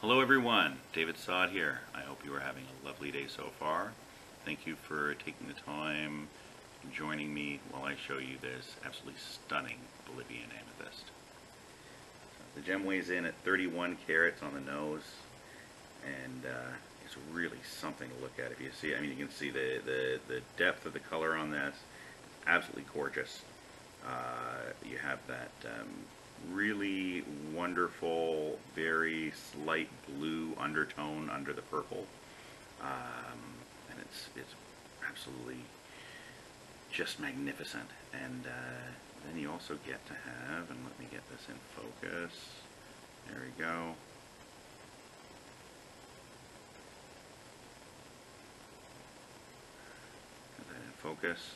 Hello everyone, David Sod here. I hope you are having a lovely day so far. Thank you for taking the time joining me while I show you this absolutely stunning Bolivian amethyst. The gem weighs in at 31 carats on the nose and uh, it's really something to look at. If you see, I mean you can see the, the, the depth of the color on this. It's absolutely gorgeous. Uh, you have that um, really wonderful, very slight blue undertone under the purple. Um, and it's, it's absolutely just magnificent. And uh, then you also get to have, and let me get this in focus. There we go. That in focus.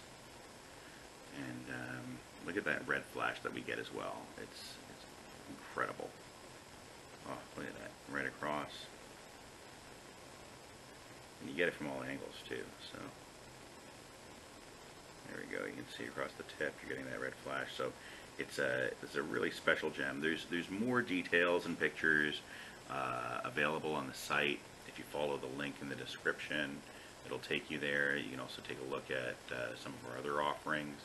And um, look at that red flash that we get as well. It's, it's incredible. Oh, look at that, right across. And you get it from all angles too, so. There we go, you can see across the tip, you're getting that red flash. So it's a, it's a really special gem. There's, there's more details and pictures uh, available on the site. If you follow the link in the description, it'll take you there. You can also take a look at uh, some of our other offerings.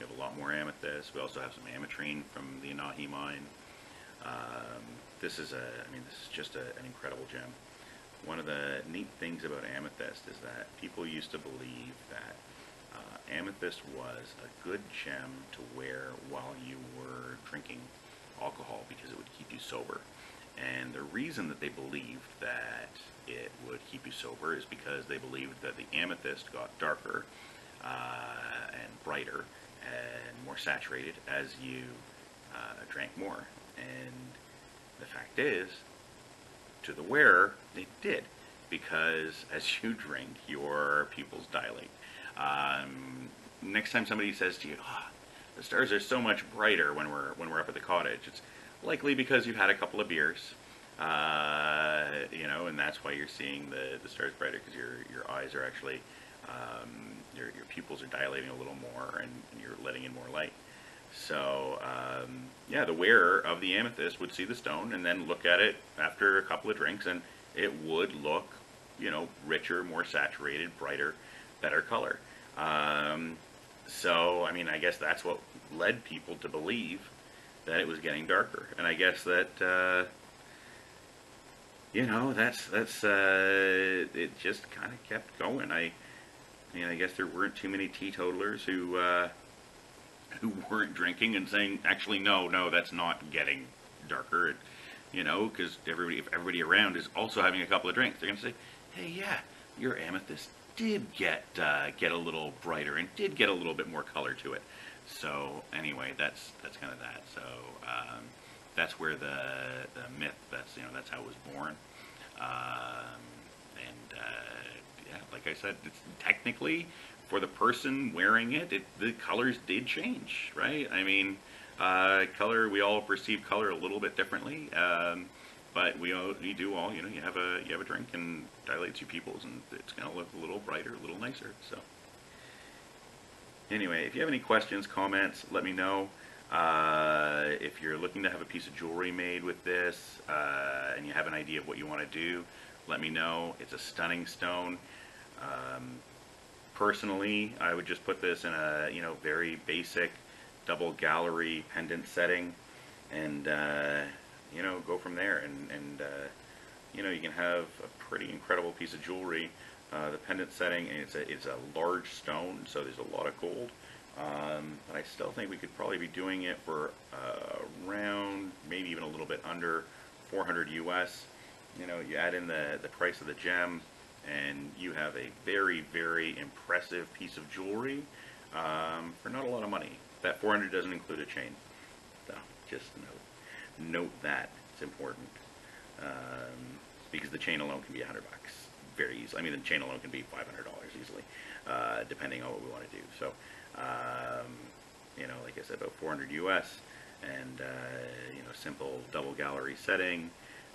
We have a lot more amethyst. We also have some ametrine from the Anahi mine. Um, this is a, I mean, this is just a, an incredible gem. One of the neat things about amethyst is that people used to believe that uh, amethyst was a good gem to wear while you were drinking alcohol because it would keep you sober. And the reason that they believed that it would keep you sober is because they believed that the amethyst got darker uh, and brighter and more saturated as you uh, drank more. And the fact is, to the wearer, it did, because as you drink, your pupils dilate. Um, next time somebody says to you, oh, "The stars are so much brighter when we're when we're up at the cottage," it's likely because you've had a couple of beers, uh, you know, and that's why you're seeing the the stars brighter because your your eyes are actually um, your, your pupils are dilating a little more and, and you're letting in more light. So, um, yeah, the wearer of the amethyst would see the stone and then look at it after a couple of drinks and it would look, you know, richer, more saturated, brighter, better color. Um, so, I mean, I guess that's what led people to believe that it was getting darker. And I guess that, uh, you know, that's, that's, uh, it just kind of kept going. I, Mean, I guess there weren't too many teetotalers who uh, who weren't drinking and saying, actually, no, no, that's not getting darker. you know, because everybody, if everybody around is also having a couple of drinks, they're going to say, hey, yeah, your amethyst did get uh, get a little brighter and did get a little bit more color to it. So anyway, that's that's kind of that. So um, that's where the the myth. That's you know that's how it was born. Um, and uh, yeah, like I said, it's technically for the person wearing it, it the colors did change, right? I mean, uh, color we all perceive color a little bit differently, um, but we all we do all you know you have a you have a drink and dilates your pupils and it's gonna look a little brighter, a little nicer. So anyway, if you have any questions, comments, let me know. Uh, if you're looking to have a piece of jewelry made with this uh, and you have an idea of what you want to do, let me know. It's a stunning stone. Um, personally, I would just put this in a you know very basic double gallery pendant setting, and uh, you know go from there. And and uh, you know you can have a pretty incredible piece of jewelry. Uh, the pendant setting, and it's a it's a large stone, so there's a lot of gold. Um, but I still think we could probably be doing it for uh, around, maybe even a little bit under 400 US. You know, you add in the, the price of the gem, and you have a very, very impressive piece of jewelry um, for not a lot of money. That 400 doesn't include a chain. So just note, note that. It's important. Um, because the chain alone can be 100 bucks very easily. I mean, the chain alone can be $500 easily, uh, depending on what we want to do. So, um, you know, like I said, about 400 US and, uh, you know, simple double gallery setting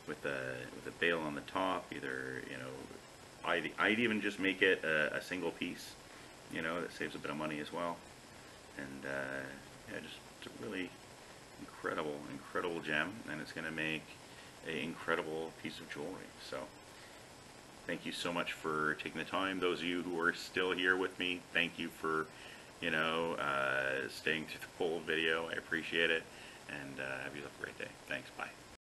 with a, with a bail on the top, either, you know, I'd, I'd even just make it a, a, single piece, you know, that saves a bit of money as well. And uh, yeah, just it's a really incredible, incredible gem, and it's going to make an incredible piece of jewelry. So thank you so much for taking the time. Those of you who are still here with me, thank you for, you know, uh, staying through the whole video. I appreciate it. And uh, have you have a great day. Thanks. Bye.